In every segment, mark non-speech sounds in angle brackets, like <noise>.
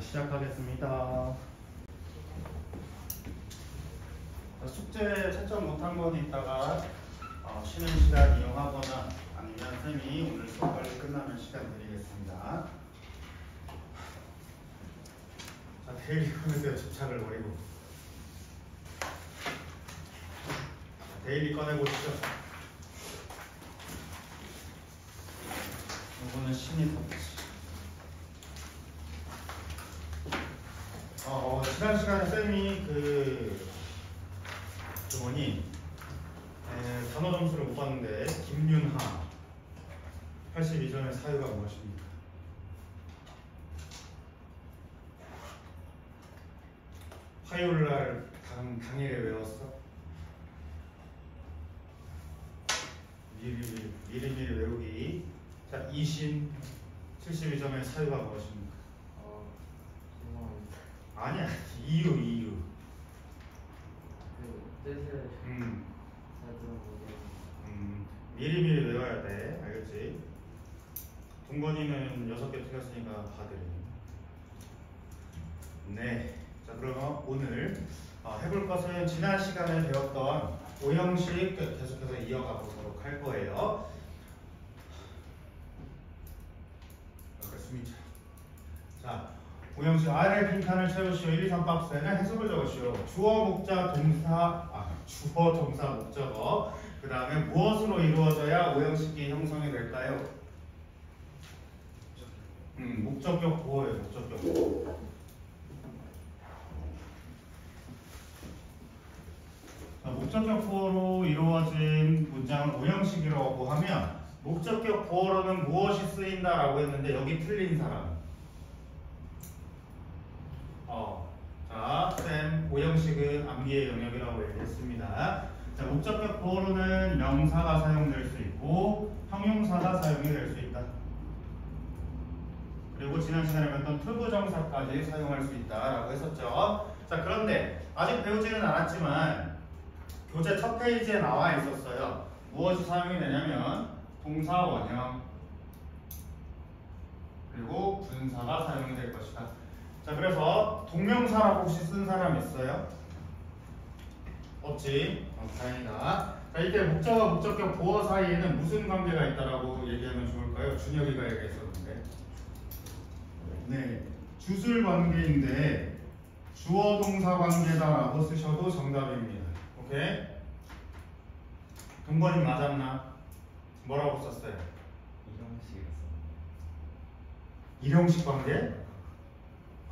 시작하겠습니다. 자, 숙제 채점 못한 건 있다가 어, 쉬는 시간 이용하거나 아니면 쌤이 오늘 수업 빨리 끝나면 시간 드리겠습니다. 자, daily 꺼내세요. 집착을 버리고. 자, daily 꺼내보시죠. 이거는 신이 터치. 어, 지난 시간에 쌤이 그, 그 뭐니, 에, 단어 점수를 못 봤는데, 김윤하. 82점의 사유가 무엇입니까? 화요일 날 당, 당일에 외웠어? 미리미리, 미리미리 외우기. 자, 이신 72점의 사유가 무엇입니까? 아니야, 이유, 이유. 그 뜻을 음. 잘 들어 못해요. 음, 미리미리 외워야 돼. 알겠지? 동건이는 여섯 개 틀렸으니까 다들. 네. 자, 그러면 오늘 어, 해볼 것은 지난 시간에 배웠던 오형식 계속해서 이어가 보도록 할 거예요. 아까 숨이 차. 자, 오형식 아래 빈칸을 채우시오. 1, 2, 3 박스에는 해석을 적으시오. 주어, 목자, 동사, 아, 주어, 동사, 목적어. 그 다음에 무엇으로 이루어져야 오형식이 형성이 될까요? 음, 목적격 보호예요, 목적격 보호. 자, 목적격 보호로 이루어진 문장을 오형식이라고 하면 목적격 보호로는 무엇이 쓰인다라고 했는데 여기 틀린 사람. 어, 자, 쌤 오형식은 암기의 영역이라고 얘기했습니다. 자, 목적격 보호로는 명사가 사용될 수 있고 형용사가 사용이 될 수 있다. 그리고 지난 시간에 배웠던 to부정사까지 사용할 수 있다라고 했었죠. 자, 그런데 아직 배우지는 않았지만 교재 첫 페이지에 나와 있었어요. 무엇이 사용이 되냐면 동사 원형 그리고 분사가 사용이 될 것이다. 자, 그래서 동명사라고 혹시 쓴 사람 있어요? 없지. 어, 다행이다. 자, 이때 목적어, 목적격, 보어 사이에는 무슨 관계가 있다라고 얘기하면 좋을까요? 준혁이가 얘기했었는데. 네, 주술 관계인데 주어 동사 관계다라고 쓰셔도 정답입니다. 오케이? 동건이 맞았나? 뭐라고 썼어요? 이형식에서 일형식 관계?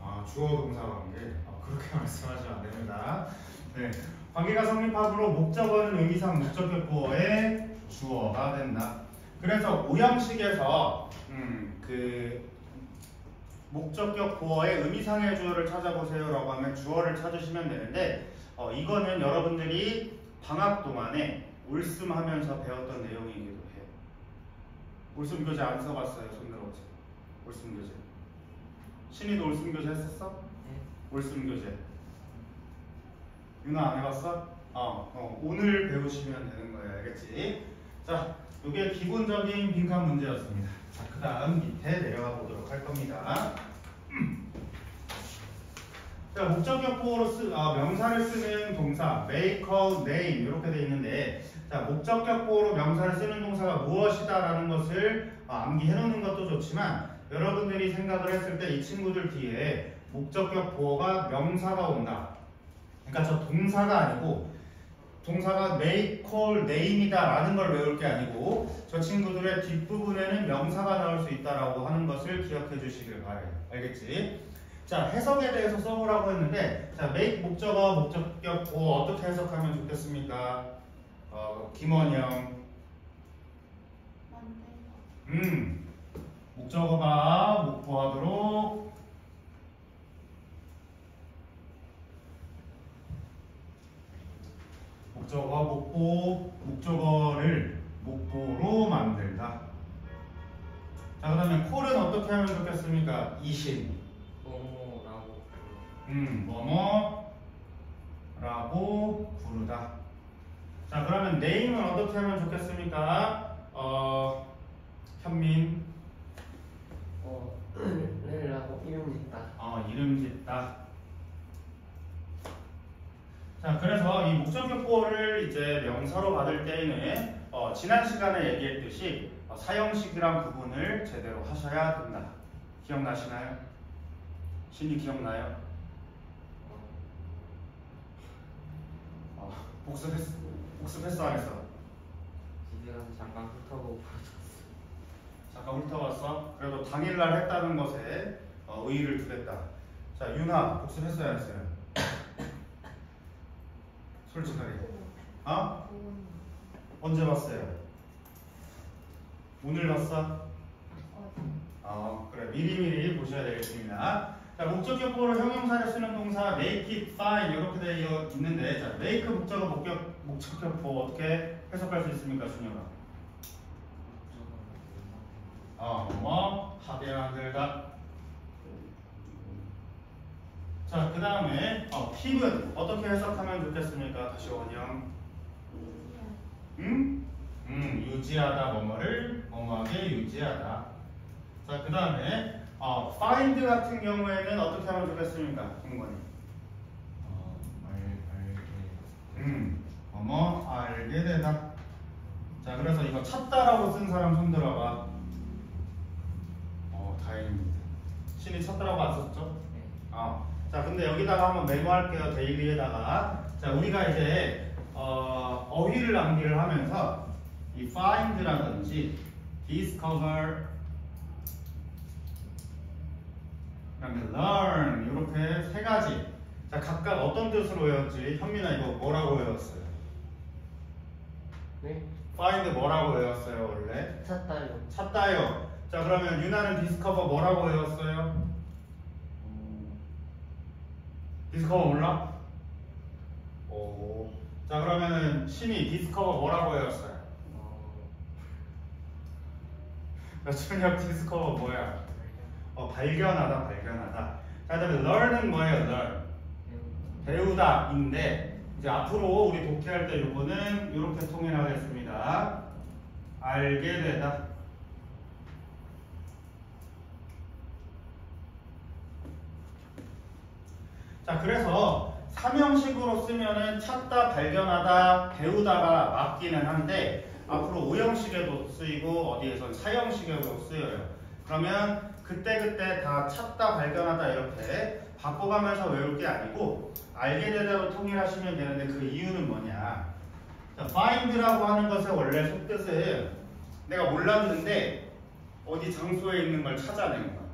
아, 주어 동사 관계. 아, 그렇게 <laughs> 말씀하시면 안 됩니다. 네. 관계가 성립하도록 목적어는 의미상 목적격 보어의 주어가 된다. 그래서 오형식에서 음, 그 목적격 보어의 의미상의 주어를 찾아보세요라고 하면 주어를 찾으시면 되는데 어, 이거는 여러분들이 방학 동안에 올씀하면서 배웠던 내용이기도 해요. 올씀 교재 안 써봤어요. 손 들어보세요. 올씀 교재. 신이도 올씀 교재 했었어? 네. 올씀 교재. 유나 안 해봤어? 어, 어, 오늘 배우시면 되는 거예요. 알겠지? 자, 이게 기본적인 빈칸 문제였습니다. 자, 그 다음 밑에 내려가 보도록 할 겁니다. <clears throat> 자, 목적격 보호로 쓰, 아, 명사를 쓰는 동사 make, name 이렇게 돼 있는데 자, 목적격 보호로 명사를 쓰는 동사가 무엇이다라는 것을 아, 암기해 놓는 것도 좋지만 여러분들이 생각을 했을 때 이 친구들 뒤에 목적격 보호가 명사가 온다. 그러니까 저 동사가 아니고 동사가 make, call, name이다 라는 걸 외울 게 아니고 저 친구들의 뒷부분에는 명사가 나올 수 있다라고 하는 것을 기억해 주시길 바래요. 알겠지? 자, 해석에 대해서 써보라고 했는데 자, make 목적어, 목적격 보호 어떻게 해석하면 좋겠습니까? 어, 김원영 음, 목적어가 목보하도록 목적어 목보 목적어를 목보로 만들다. 자 그다음에 콜은 어떻게 하면 좋겠습니까? 이신 뭐뭐라고 음 뭐뭐라고 부르다. 자 그러면 네임은 어떻게 하면 좋겠습니까? 어 현민 어, 를라고 이름 짓다. 어 이름 짓다. 자, 그래서 이 목적격 보호를 이제 명사로 받을 때에는 어, 지난 시간에 얘기했듯이 어, 사형식이란 부분을 제대로 하셔야 된다. 기억나시나요? 신이 기억나요? 어, 복습했어. 복습했어 안 했어? 집에 가서 잠깐 훑어보고. 잠깐 훑어봤어? 그래도 당일날 했다는 것에 어, 의의를 두겠다. 자, 윤아, 복습했어요 안 했어요? <coughs> 솔직하게. 어? 언제 봤어요? 오늘 봤어? 어, 그래. 미리미리 보셔야 되겠습니다. 자, 목적 격 보호로 형용사를 쓰는 동사 make it fine 이렇게 되어 있는데 자, make 목적어 목격, 목적 격 보호 어떻게 해석할 수 있습니까, 준혁아? 어, 뭐 하게 만들다. 자, 그 다음에 어, 픽은 어떻게 해석하면 좋겠습니까? 다시 원형. 음? 음, 유지하다 뭐뭐를 뭐뭐하게 유지하다. 자, 그 다음에 어, find 같은 경우에는 어떻게 하면 좋겠습니까? 김건희. 어, 알, 알게. 음, 뭐뭐 알게 되다. 자, 그래서 이거 찾다라고 쓴 사람 손 들어봐. 어, 다행입니다. 신이 찾다라고 안 썼죠? 네. 어. 자, 근데 여기다가 한번 메모할게요. 데일리에다가. 자, 우리가 이제 어, 어휘를 암기를 하면서 이 find라든지 discover 그다음에 learn 이렇게 세 가지. 자, 각각 어떤 뜻으로 외웠지? 현민아 이거 뭐라고 외웠어요? 네? find 뭐라고 외웠어요, 원래? 찾다요. 찾다요. 자, 그러면 유나는 discover 뭐라고 외웠어요? 음, discover 몰라? 오. 자 그러면은 신이 discover 뭐라고 외웠어요? 어, 몇천역 discover 뭐야? 어 발견하다 발견하다. 자 그다음에 learn은 뭐예요? learn 배우다. 배우다인데 이제 앞으로 우리 독해할 때 요거는 이렇게 통일하겠습니다. 알게 되다. 자, 그래서 삼형식으로 쓰면은 찾다, 발견하다, 배우다가 맞기는 한데 앞으로 오형식에도 쓰이고 어디에선 사형식에도 쓰여요. 그러면 그때그때 다 찾다, 발견하다 이렇게 바꿔가면서 외울 게 아니고 알게 되다로 통일하시면 되는데 그 이유는 뭐냐? 자, find라고 하는 것의 원래 속뜻은 내가 몰랐는데 어디 장소에 있는 걸 찾아내는 거야.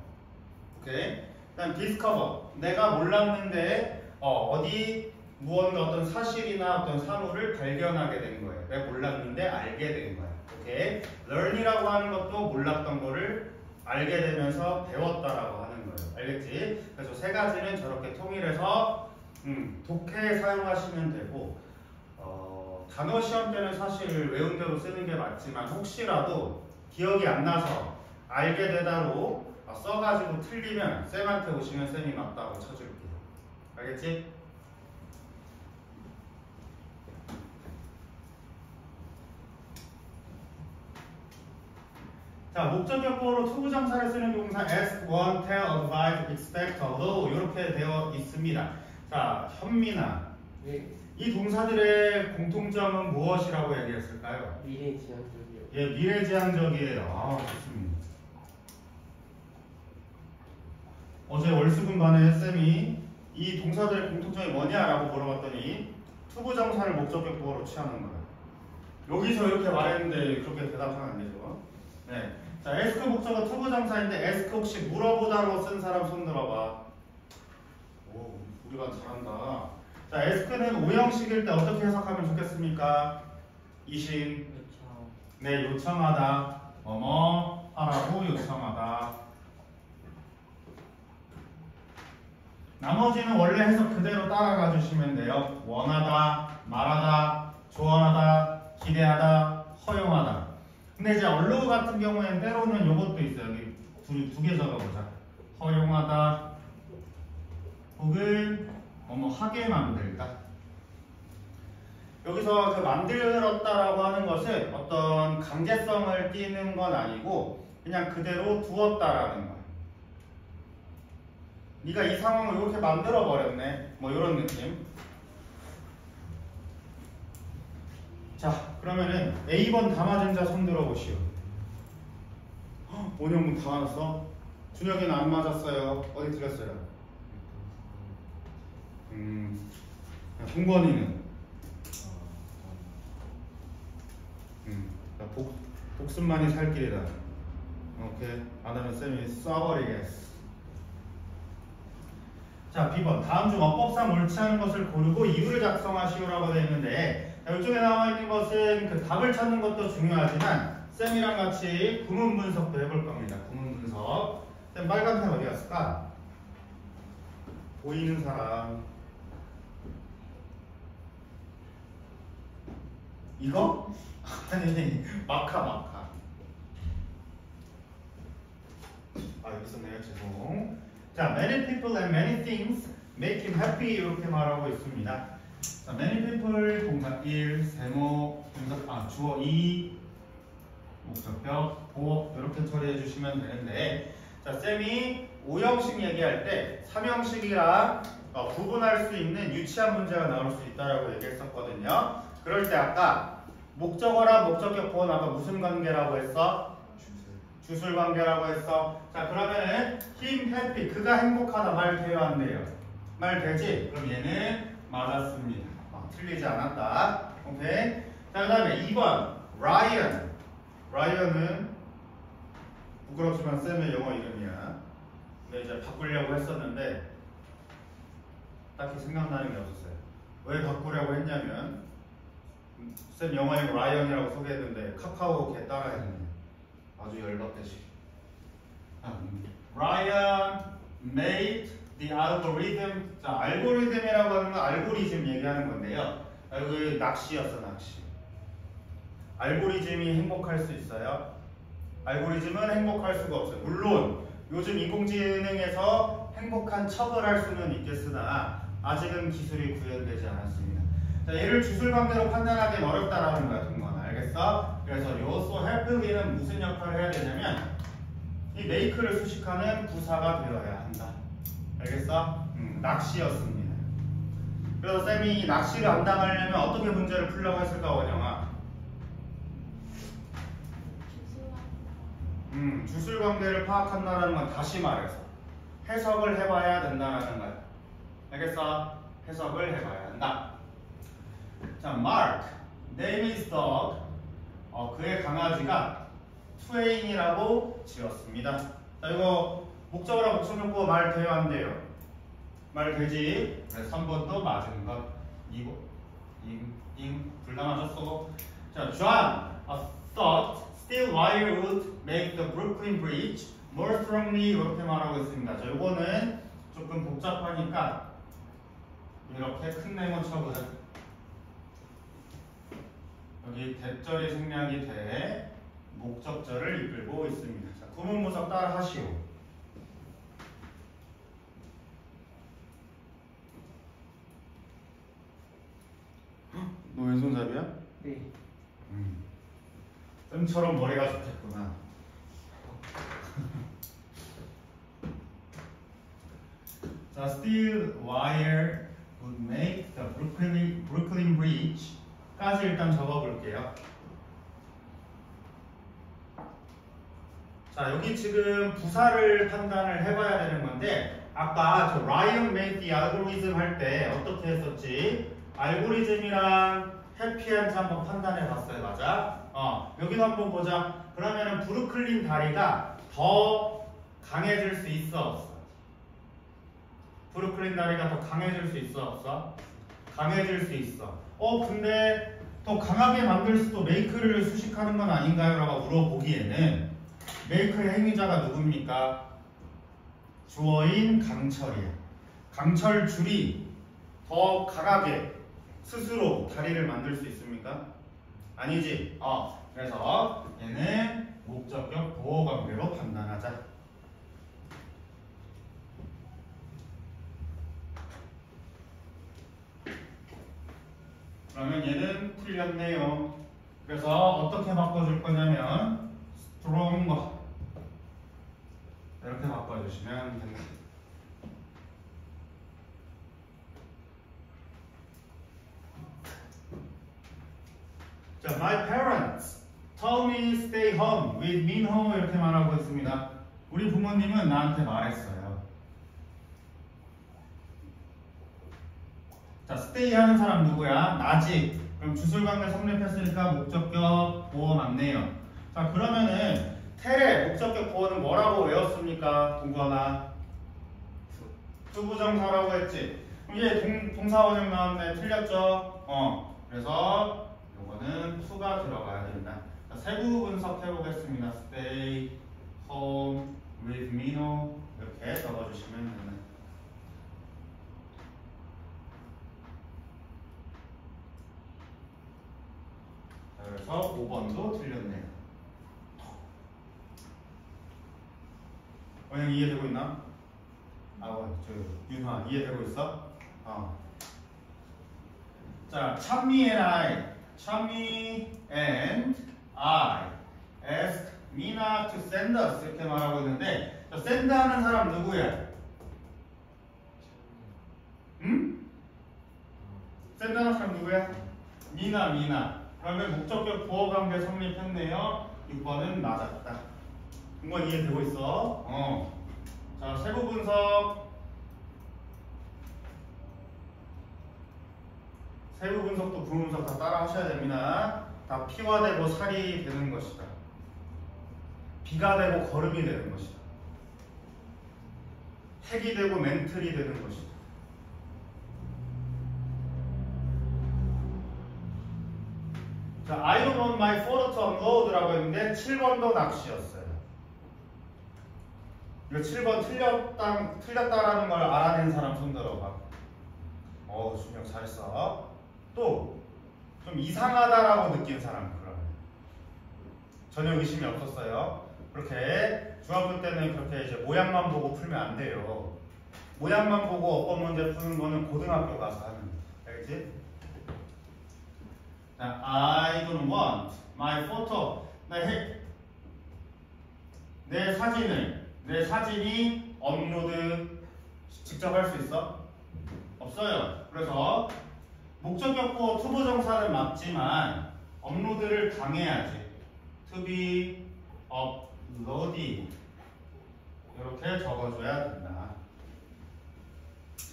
오케이? 그다음 discover 내가 몰랐는데 어, 디 무언가 어떤 사실이나 어떤 사물을 발견하게 된 거예요. 내가 몰랐는데 알게 된 거야. 오케이? learn이라고 하는 것도 몰랐던 거를 알게 되면서 배웠다라고 하는 거예요. 알겠지? 그래서 세 가지는 저렇게 통일해서 음, 독해에 사용하시면 되고 어, 단어 시험 때는 사실 외운 대로 쓰는 게 맞지만 혹시라도 기억이 안 나서 알게 되다로 어, 써가지고 틀리면 쌤한테 오시면 쌤이 맞다고 쳐줄게요. 알겠지? 자, 목적격 보호로 to부정사를 쓰는 동사 ask, want, tell, advise, expect, allow 이렇게 되어 있습니다. 자, 현민아. 네. 이 동사들의 공통점은 무엇이라고 얘기했을까요? 미래 지향적이요. 예, 미래지향적이에요. 아, 좋습니다. 어제 월수금반에 쌤이 이 동사들의 공통점이 뭐냐라고 물어봤더니 to부정사를 목적격 보호로 취하는 거예요. 여기서 이렇게 말했는데 그렇게 대답하면 안 되죠. 네. 자, ask 목적어 to부정사인데 ask 혹시 물어보다로 쓴 사람 손 들어봐. 오, 우리가 잘한다. 자, 에스크는 오형식일 때 어떻게 해석하면 좋겠습니까? 이신. 네, 요청하다. 뭐뭐 하라고 요청하다. 나머지는 원래 해석 그대로 따라가 주시면 돼요. 원하다, 말하다, 조언하다, 기대하다, 허용하다. 근데 이제 언로 같은 경우에는 때로는 이것도 있어요. 여기 두 개 적어보자. 허용하다, 혹은 뭐뭐 하게 만들다. 여기서 그 만들었다라고 하는 것은 어떤 강제성을 띠는 건 아니고 그냥 그대로 두었다라는 거예요. 네가 이 상황을 이렇게 만들어 버렸네. 뭐 이런 느낌. 자, 그러면은 A번 다 맞은 자 손 들어보시오. 헉, 원영문 다 맞았어? 준혁이는 안 맞았어요. 어디 틀렸어요? 음, 동건이는 음, 자, 복, 복습만이 살 길이다. 오케이. 안 하면 쌤이 쏴버리겠어. 자, B번. 다음 중 어법상 옳지 않은 것을 고르고 이유를 작성하시오라고 되어 있는데, 자, 이쪽에 나와 있는 것은 그 답을 찾는 것도 중요하지만, 쌤이랑 같이 구문 분석도 해볼 겁니다. 구문 분석. 쌤 빨간 펜 어디 갔을까? 보이는 사람. 이거? <laughs> 아니, 마카, 마카. 아, 여기 있었네요. 죄송. 자, many people and many things make him happy 이렇게 말하고 있습니다. 자, many people 동사 1, 세모, 동사 아, 주어 2, 목적격, 보어 이렇게 처리해 주시면 되는데 자, 쌤이 5형식 얘기할 때 3형식이랑 어, 구분할 수 있는 유치한 문제가 나올 수 있다라고 얘기했었거든요. 그럴 때 아까 목적어랑 목적격 보어 아까 무슨 관계라고 했어? 주술 관계라고 했어. 자 그러면은 him happy 그가 행복하다 말 돼요 안 돼요? 말 되지? 그럼 얘는 맞았습니다. 어, 틀리지 않았다. 오케이. 자 그 다음에 2번 Ryan. Ryan은 부끄럽지만 쌤의 영어 이름이야. 근데 이제 바꾸려고 했었는데 딱히 생각나는 게 없었어요. 왜 바꾸려고 했냐면 음, 쌤 영어 이름 라이언이라고 소개했는데 카카오 걔 따라했는데 아주 열받듯이. 음. Ryan made the algorithm. 자, 알고리즘이라고 하는 건 알고리즘 얘기하는 건데요. 아, 그 낚시였어, 낚시. 알고리즘이 행복할 수 있어요? 알고리즘은 행복할 수가 없어요. 물론 요즘 인공지능에서 행복한 척을 할 수는 있겠으나 아직은 기술이 구현되지 않았습니다. 자, 얘를 주술관계로 판단하기는 어렵다라는 거야, 동건. 알겠어? 그래서 요 so helply는 무슨 역할을 해야 되냐면 이 make를 수식하는 부사가 되어야 한다. 알겠어? 음, 낚시였습니다. 그래서 쌤이 이 낚시를 안 당하려면 어떻게 문제를 풀려고 했을까, 원영아? 음, 주술 관계를 파악한다는 건 다시 말해서 해석을 해봐야 된다는 거야. 알겠어? 해석을 해봐야 한다. 자, Mark, name is dog. 어, 그의 강아지가 트웨인이라고 지었습니다. 자, 이거 목적어랑 목적격보 말 돼요, 안 돼요? 말 되지? 그래서 3번도 맞은 것. 이거, 잉, 잉, 맞았어. 자, John, a thought still wire would make the Brooklyn Bridge more strongly 이렇게 말하고 있습니다. 자, 요거는 조금 복잡하니까 이렇게 큰 네모 쳐보자. 여기 대절이 생략이 돼 목적절을 이끌고 있습니다. 자, 구문무석 따라 하시오. 너 왼손잡이야? 네. 음. 쌤처럼 머리가 좋겠구나. <laughs> 자, steel wire would make the Brooklyn, Brooklyn Bridge 까지 일단 적어볼게요. 자, 여기 지금 부사를 판단을 해봐야 되는 건데 아까 저 made the algorithm 할때 어떻게 했었지? 알고리즘이랑 해피한지 한번 판단해 봤어요. 맞아? 어, 여기도 한번 보자. 그러면은 브루클린 다리가 더 강해질 수 있어, 없어? 브루클린 다리가 더 강해질 수 있어, 없어? 강해질 수 있어. 어, 근데 더 강하게 만들 수도 메이크를 수식하는 건 아닌가요? 라고 물어보기에는 메이크의 행위자가 누굽니까? 주어인 강철이야. 강철 줄이 더 강하게 스스로 다리를 만들 수 있습니까? 아니지. 어, 그래서 얘는 목적격 보호 관계로 판단하자. 그러면 얘는 틀렸네요. 그래서 어떻게 바꿔줄 거냐면 stronger 이렇게 바꿔주시면 된다. 자, my parents told me stay home with me home 이렇게 말하고 있습니다. 우리 부모님은 나한테 말했어요. 자, stay 하는 사람 누구야? 나지. 그럼 주술관계 성립했으니까 목적격 보어 맞네요. 자, 그러면은 tell의 목적격 보어는 뭐라고 외웠습니까? 동거나 to부정사라고 했지. 그럼 이제 동, 동사원형 나왔네. 틀렸죠? 어. 그래서 요거는 to가 들어가야 된다. 자, 세부 분석해 보겠습니다. Stay home with Mino 이렇게 적어주시면 됩니다. 자, 그래서 5번도 틀렸네요. 원영 이해되고 있나? 아, 어, 저 윤화 이해되고 있어? 어. 자, 찬미 and I, 찬미 and I asked Mina to send us 이렇게 말하고 있는데, 자, send 하는 사람 누구야? 응? send 하는 사람 누구야? 미나, 미나. 그러면 목적격 부어 관계 성립했네요. 6번은 맞았다. 이건 이해되고 있어? 어. 자, 세부 분석. 세부 분석도 부분석 다 따라 하셔야 됩니다. 다 피가 되고 살이 되는 것이다. 비가 되고 걸음이 되는 것이다. 핵이 되고 멘틀이 되는 것이다. 자, I don't want my photo to upload라고 했는데 7번도 낚시였어요. 이거 7번 틀렸다, 틀렸다라는 걸 알아낸 사람 손 들어봐. 어, 준영 잘했어. 또, 좀 이상하다라고 느낀 사람, 그러면. 전혀 의심이 없었어요. 그렇게 중학교 때는 그렇게 이제 모양만 보고 풀면 안 돼요. 모양만 보고 어법 문제 푸는 거는 고등학교 가서 하는 거. 알겠지? 자, I don't want my photo. 내, 해- 내 사진을 내 사진이 업로드 직접 할 수 있어? 없어요. 그래서 목적격 보어 to부정사는 맞지만 업로드를 당해야지. To be uploaded 이렇게 적어줘야 된다.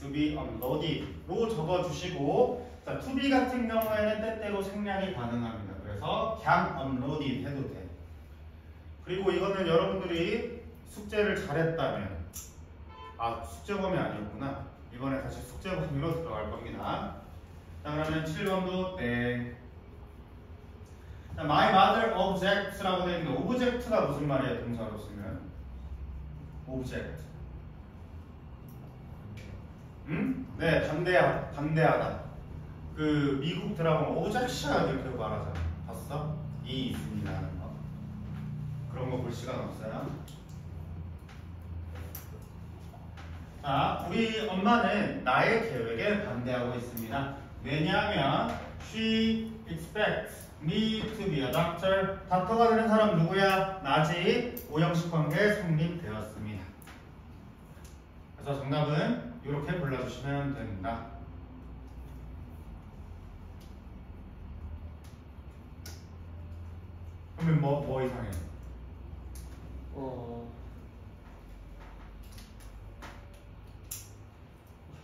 To be uploaded로 적어주시고 자, be 같은 경우에는 때때로 생략이 가능합니다. 그래서 can uploaded 해도 돼. 그리고 이거는 여러분들이 숙제를 잘했다면 아 숙제범이 아니었구나 이번에 다시 숙제범위로 들어갈 겁니다 자 그러면 7번도 땡 자, My mother objects라고 되어 있는데 object가 무슨 말이에요 동사로 쓰면 object 응? 네 반대하, 반대하다 그 미국 드라마 objection 이렇게 말하잖아 봤어? 이 있습니다 하는 거 그런 거 볼 시간 없어요 자, 우리 엄마는 나의 계획에 반대하고 있습니다. 왜냐하면 she expects me to be a doctor. 닥터가 되는 사람 누구야? 나지. 오형식 관계 성립되었습니다. 그래서 정답은 이렇게 골라주시면 됩니다. 그러면 뭐, 뭐 이상해? 어.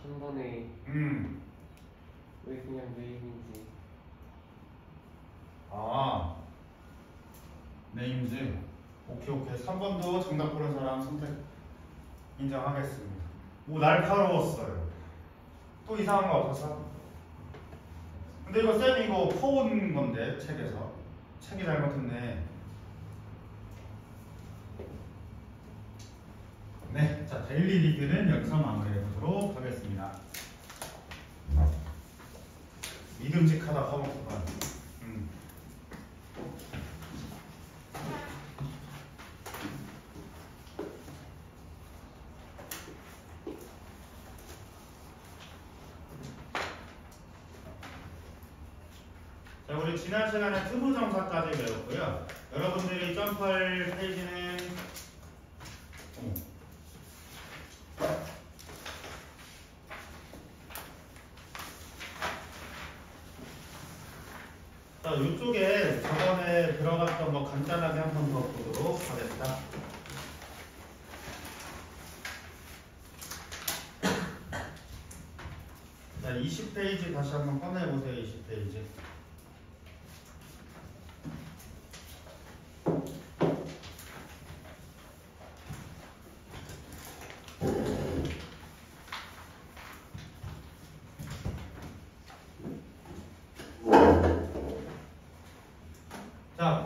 3번에 음, 왜 그냥 메인인지 아, 네임즈. 오케이, 오케이. 3번도 정답 고른 사람 선택 인정하겠습니다. 오, 날카로웠어요. 또 이상한 거 없었어? 근데 이거 쌤 이거 퍼온 건데, 책에서. 책이 잘못했네. 네, 자, 데일리 리뷰는 여기서 마무리해 보도록 하겠습니다. 믿음직하다 허먹구만. 음. 자, 우리 지난 시간에 투부정사까지 배웠고요. 여러분들이 점프할 페이지는. 자, 자, 이쪽에 저번에 들어갔던 거 간단하게 한 번 더 보도록 하겠습니다. 자, 20페이지 다시 한번 꺼내보세요. 20페이지. 자,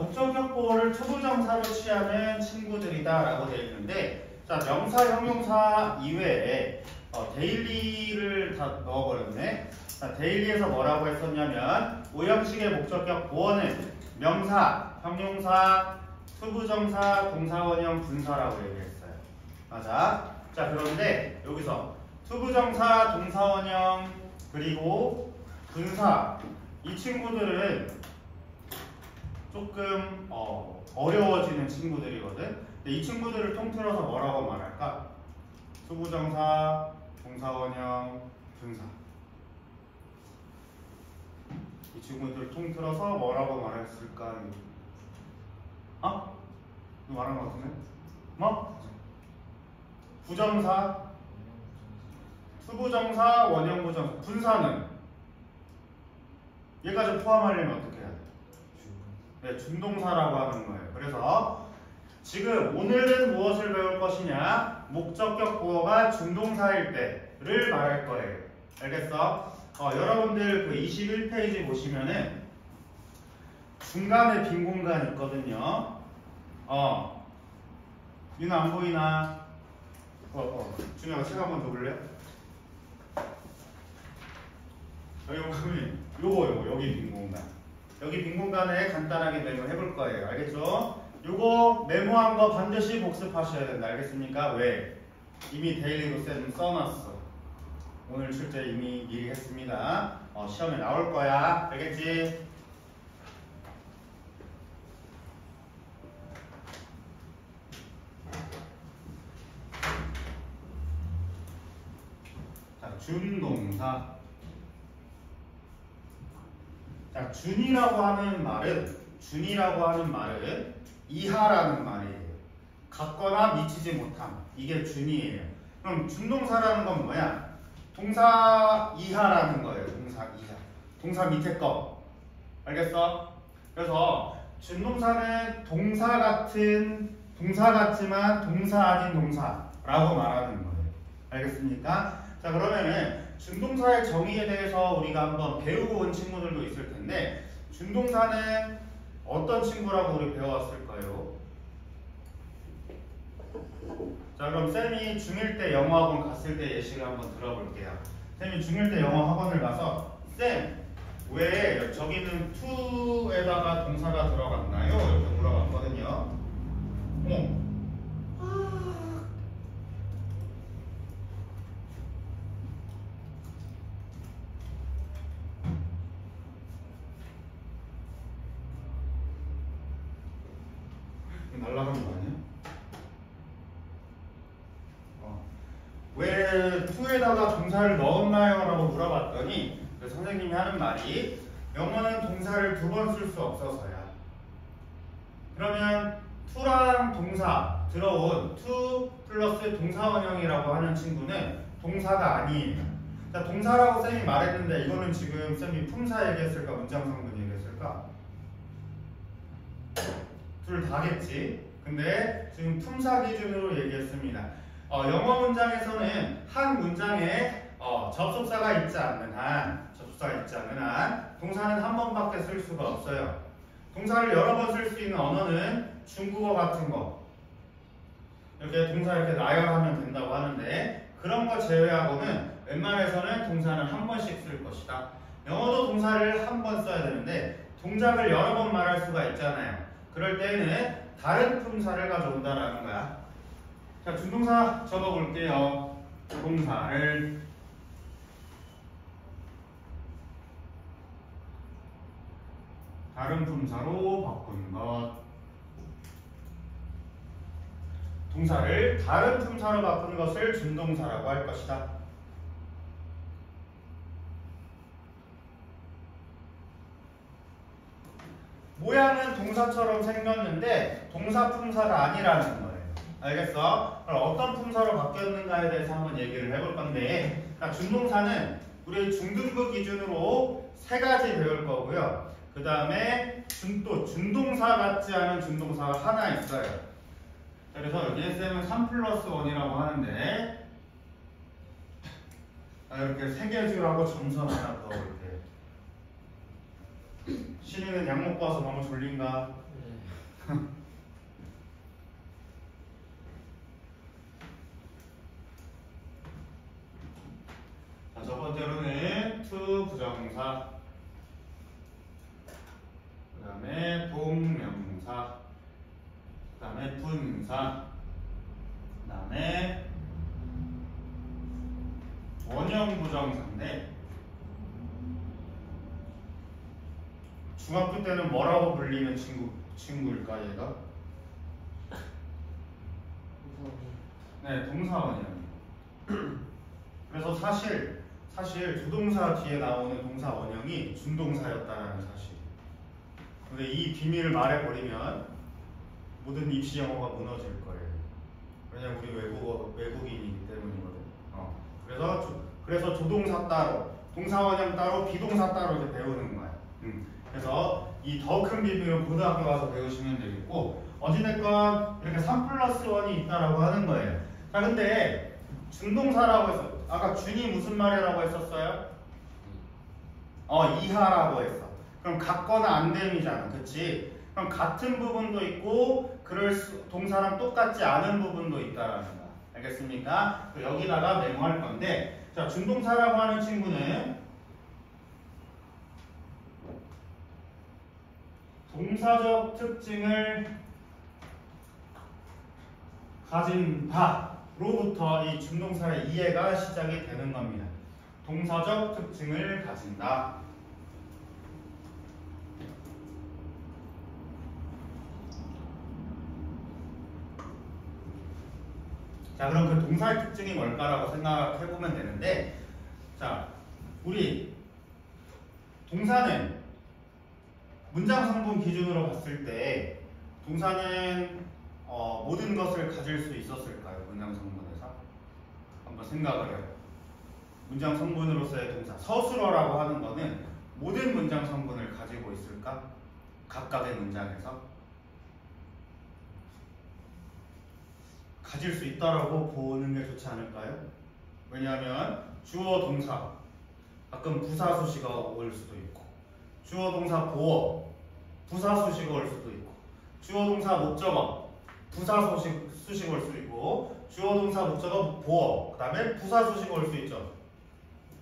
to부정사로 취하는 친구들이다 라고 되어 있는데, 자, 명사, 형용사 이외에 어, daily를 다 넣어버렸네. 자, daily에서 뭐라고 했었냐면, 오형식의 목적격 보어는 명사, 형용사, to부정사, 동사원형, 분사라고 얘기했어요. 맞아. 자, 그런데 여기서 to부정사, 동사원형, 그리고 분사, 이 친구들은 조금 어, 어려워지는 친구들이거든. 이 친구들을 통틀어서 뭐라고 말할까? 수부정사, 동사원형, 분사. 이 친구들을 통틀어서 뭐라고 말했을까? 어? 너 말한 것 같은데? 뭐? 부정사, 수부정사, 원형부정사, 분사는 얘까지 포함하려면 어떻게? 네, 준동사라고 하는 거예요. 그래서 지금 오늘은 무엇을 배울 것이냐? 목적격 보어가 준동사일 때를 말할 거예요. 알겠어? 어, 여러분들 그 21페이지 보시면은 중간에 빈 공간 있거든요. 어, 윤아 안 보이나? 어, 어. 준영아 책 한번 더 볼래요? 여기 보면 요거 요거 여기 빈 공간. 여기 빈 공간에 간단하게 메모해 볼 거예요. 알겠죠? 요거 메모한 거 반드시 복습하셔야 된다. 알겠습니까? 왜? 이미 daily로 쌤 써놨어. 오늘 출제 이미 미리 했습니다. 어, 시험에 나올 거야. 알겠지? 자, 준동사. 자, 준이라고 하는 말은 준이라고 하는 말은 이하라는 말이에요. 같거나 미치지 못함. 이게 준이에요. 그럼 준동사라는 건 뭐야? 동사 이하라는 거예요. 동사 이하. 동사 밑에 거. 알겠어? 그래서 준동사는 동사 같은 동사 같지만 동사 아닌 동사라고 말하는 거예요. 알겠습니까? 자 그러면은 준동사의 정의에 대해서 우리가 한번 배우고 온 친구들도 있을 텐데 준동사는 어떤 친구라고 우리 배워왔을까요? 자 그럼 쌤이 중1 때 영어학원 갔을 때 예시를 한번 들어볼게요. 쌤이 중1 때 영어 학원을 가서 쌤 왜 저기는 to에다가 동사가 들어갔나요? 이렇게 물어봤거든요. 어. 날라가는 거 아니야? 어. 왜 to에다가 동사를 넣었나요? 라고 물어봤더니 그 선생님이 하는 말이 영어는 동사를 두 번 쓸 수 없어서야. 그러면 to랑 동사 들어온 to 플러스 동사원형이라고 하는 친구는 동사가 아니에요. 자, 동사라고 쌤이 말했는데 이거는 지금 쌤이 품사 얘기했을까 문장 성분 얘기했을까? 둘 다겠지. 근데 지금 품사 기준으로 얘기했습니다. 어, 영어 문장에서는 한 문장에 어, 접속사가 있지 않는 한, 접속사가 있지 않는 한, 동사는 한 번밖에 쓸 수가 없어요. 동사를 여러 번 쓸 수 있는 언어는 중국어 같은 거. 이렇게 동사 이렇게 나열하면 된다고 하는데 그런 거 제외하고는 웬만해서는 동사는 한 번씩 쓸 것이다. 영어도 동사를 한 번 써야 되는데 동작을 여러 번 말할 수가 있잖아요. 그럴 때는 다른 품사를 가져온다라는 거야. 자, 준동사 적어볼게요. 동사를 다른 품사로 바꾼 것. 동사를 다른 품사로 바꾸는 것을 준동사라고 할 것이다. 모양은 동사처럼 생겼는데 동사 품사가 아니라는 거예요. 알겠어? 그럼 어떤 품사로 바뀌었는가에 대해서 한번 얘기를 해볼 건데 그러니까 준동사는 우리 중등부 기준으로 세 가지 배울 거고요. 그 다음에 또 준동사 같지 않은 준동사가 하나 있어요. 자, 그래서 여기 쌤은 3 플러스 1이라고 하는데 아, 이렇게 세개 줄하고 점선 하나 넣어볼게요. 신이는 약 먹고 와서 너무 졸린가? <laughs> 네. 자, 첫 번째로는 부정사. 그 다음에 동명사. 그 다음에 분사. 그 다음에 원형 부정사인데 중학교 때는 뭐라고 불리는 친구, 친구일까 얘가? 네, 동사원이에요. 그래서 사실 사실 주동사 뒤에 나오는 동사 원형이 준동사였다라는 사실. 근데 이 비밀을 말해버리면 모든 입시 영어가 무너질 거예요. 왜냐면 우리 외국어 외국인이기 때문이거든. 어. 그래서 조, 그래서 조동사 따로, 동사 원형 따로, 비동사 따로 이제 배우는 거야. 음. 그래서 이 더 큰 비밀은 고등학교 가서 배우시면 되겠고 어찌됐건 이렇게 3 플러스 1이 있다라고 하는 거예요. 자 근데 준동사라고 해서 아까 준이 무슨 말이라고 했었어요? 어 이하라고 했어. 그럼 같거나 안 됨이잖아, 그렇지? 그럼 같은 부분도 있고 그럴 수, 동사랑 똑같지 않은 부분도 있다라는 거. 알겠습니까? 그 여기다가 메모할 건데 자 준동사라고 하는 친구는 동사적 특징을 가진 바 로부터 이 준동사의 이해가 시작이 되는 겁니다. 동사적 특징을 가진다. 자, 그럼 그 동사의 특징이 뭘까라고 생각해 보면 되는데, 자, 우리 동사는 문장 성분 기준으로 봤을 때 동사는 어, 모든 것을 가질 수 있었을까요? 문장 성분에서 한번 생각을 해요. 문장 성분으로서의 동사 서술어라고 하는 거는 모든 문장 성분을 가지고 있을까? 각각의 문장에서 가질 수 있다라고 보는 게 좋지 않을까요? 왜냐하면 주어 동사 가끔 부사 수식어 올 수도 있고 주어 동사 보어 부사 수식어 올 수도 있고 주어 동사 목적어 부사 수식 수식 올수 있고 주어 동사 목적어 보어 그 다음에 부사 수식 올 수 있죠.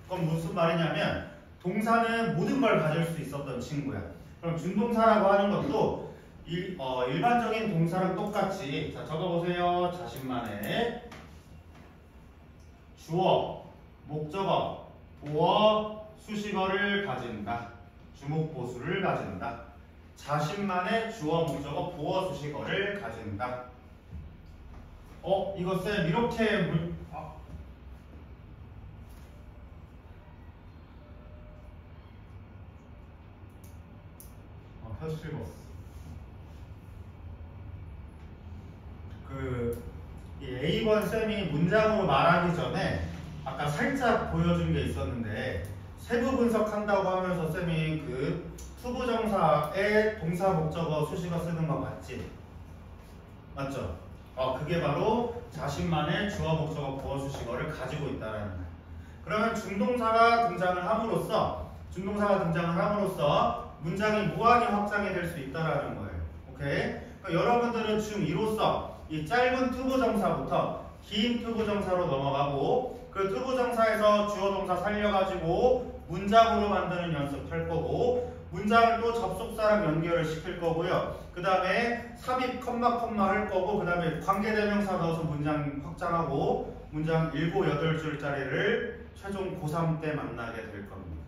그건 무슨 말이냐면 동사는 모든 걸 가질 수 있었던 친구야. 그럼 준동사라고 하는 것도 일, 어, 일반적인 동사랑 똑같이 자 적어보세요. 자신만의 주어, 목적어, 보어, 수식어를 가진다. 주목보수를 가진다. 자신만의 주어, 목적어, 보어, 수식어를 가진다. 어, 이거 쌤 이렇게 물, 아. 아, 편수 읽었어. 그, 이 A번 쌤이 문장으로 말하기 전에 아까 살짝 보여준 게 있었는데 세부 분석한다고 하면서 쌤이 그 투부정사의 동사 목적어 수식어 쓰는 거 맞지? 맞죠? 어, 그게 바로 자신만의 주어 목적어 보어 수식어를 가지고 있다라는 거예요. 그러면 준동사가 등장을 함으로써 준동사가 등장을 함으로써 문장이 무한히 확장이 될 수 있다라는 거예요. 오케이? 그러니까 여러분들은 중2로서 이 짧은 투부정사부터 긴 투부정사로 넘어가고 그 투부정사에서 주어 동사 살려가지고 문장으로 만드는 연습할 거고 문장을 또 접속사랑 연결을 시킬 거고요. 그 다음에 삽입 컴마 컴마 할 거고 그 다음에 관계대명사 넣어서 문장 확장하고 문장 7, 8줄짜리를 최종 고3 때 만나게 될 겁니다.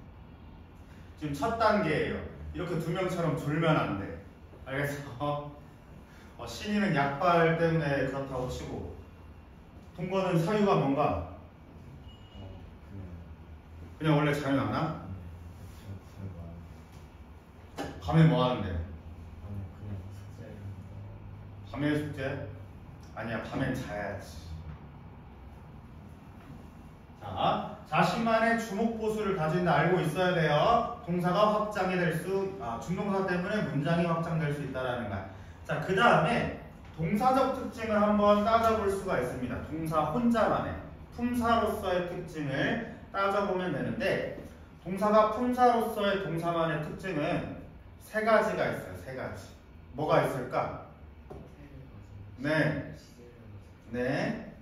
지금 첫 단계예요. 이렇게 두 명처럼 졸면 안 돼. 알겠어? <laughs> 어, 신이는 약발 때문에 그렇다고 치고 동거는 사유가 뭔가? 그냥 원래 잠이 안 나? 밤에 뭐 하는데? 밤에 숙제? 아니야, 밤엔 자야지. 자, 자신만의 주목보수를 가진다 알고 있어야 돼요. 동사가 확장이 될 수, 아, 준동사 때문에 문장이 확장될 수 있다라는 말. 자, 그 다음에 동사적 특징을 한번 따져볼 수가 있습니다. 동사 혼자만의 품사로서의 특징을 따져보면 되는데, 동사가 품사로서의 동사만의 특징은 세 가지가 있어요. 세 가지. 뭐가 있을까? 네. 네.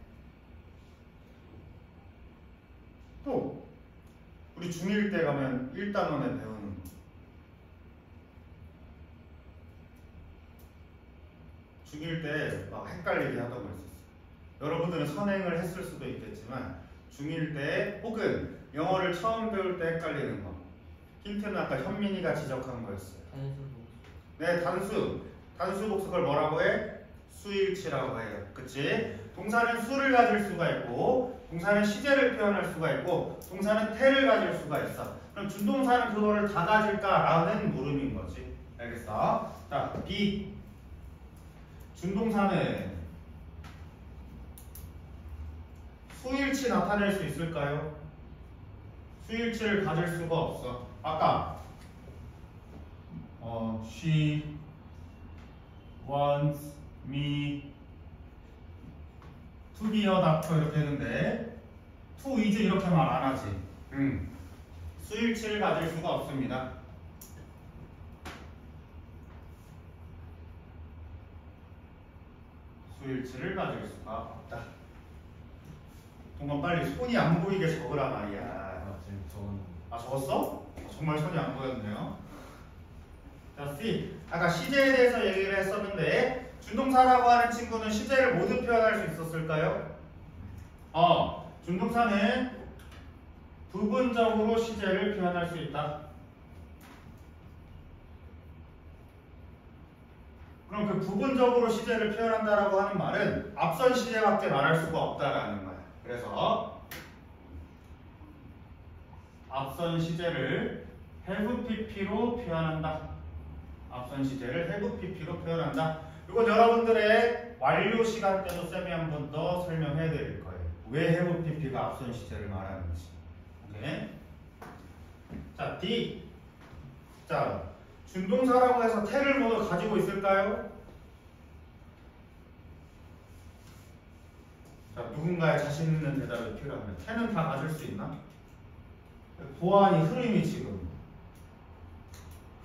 또 우리 중1 때 가면 1단원에 배우는 거. 중1 때 막 헷갈리게 하던 거 있었어요. 여러분들은 선행을 했을 수도 있겠지만 중1 때 혹은 영어를 처음 배울 때 헷갈리는 거. 힌트는 아까 현민이가 지적한 거였어요. 네, 단수. 단수 복수를 뭐라고 해? 수일치라고 해요. 그치? 동사는 수를 가질 수가 있고, 동사는 시제를 표현할 수가 있고, 동사는 태를 가질 수가 있어. 그럼 준동사는 그거를 다 가질까라는 물음인 거지. 알겠어? 자, B. 준동사는 수일치 나타낼 수 있을까요? 수일치를 가질 수가 없어. 아까 어, she wants me to be a doctor 이렇게 했는데 to is 이렇게 말 안 하지. 음. 수일치를 가질 수가 없습니다. 수일치를 가질 수가 없다. 동건 빨리 손이 안 보이게 적으라 말이야. 아, 지금 저는 아 적었어? 정말 손이 안 보였네요. 자 C 아까 시제에 대해서 얘기를 했었는데 준동사라고 하는 친구는 시제를 모두 표현할 수 있었을까요? 어 준동사는 부분적으로 시제를 표현할 수 있다. 그럼 그 부분적으로 시제를 표현한다라고 하는 말은 앞선 시제밖에 말할 수가 없다라는 거야. 그래서 앞선 시제를 have pp로 표현한다. 앞선 시제를 have pp로 표현한다. 이건 여러분들의 완료 시간 때도 쌤이 한 번 더 설명해 드릴 거예요. 왜 have pp가 앞선 시제를 말하는지. 오케이. 자, D. 자, 준동사라고 해서 태를 모두 가지고 있을까요? 자, 누군가의 자신 있는 대답이 필요합니다. 태는 다 가질 수 있나? 보안이 흐름이 지금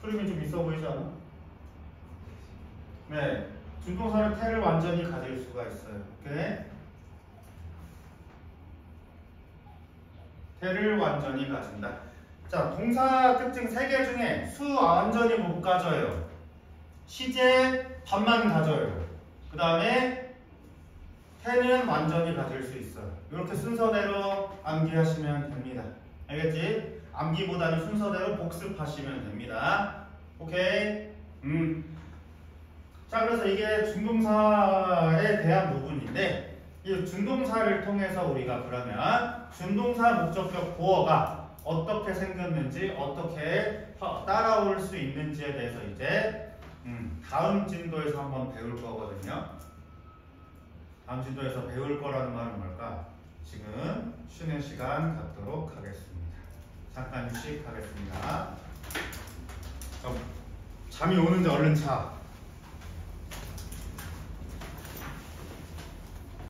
흐름이 좀 있어 보이지 않아? 네, 준동사는 태를 완전히 가질 수가 있어요. 오케이? 태를 완전히 가진다. 자, 동사 특징 3개 중에 수 완전히 못 가져요. 시제 반만 가져요. 그 다음에 태는 완전히 가질 수 있어요. 이렇게 순서대로 암기하시면 됩니다. 알겠지? 암기보다는 순서대로 복습하시면 됩니다. 오케이? 음. 자, 그래서 이게 준동사에 대한 부분인데, 이 준동사를 통해서 우리가 그러면 준동사 목적격 보어가 어떻게 생겼는지, 어떻게 따라올 수 있는지에 대해서 이제 음, 다음 진도에서 한번 배울 거거든요. 다음 진도에서 배울 거라는 말은 뭘까? 지금 쉬는 시간 갖도록 하겠습니다. 잠깐 휴식하겠습니다. 잠이 오는데 얼른 자.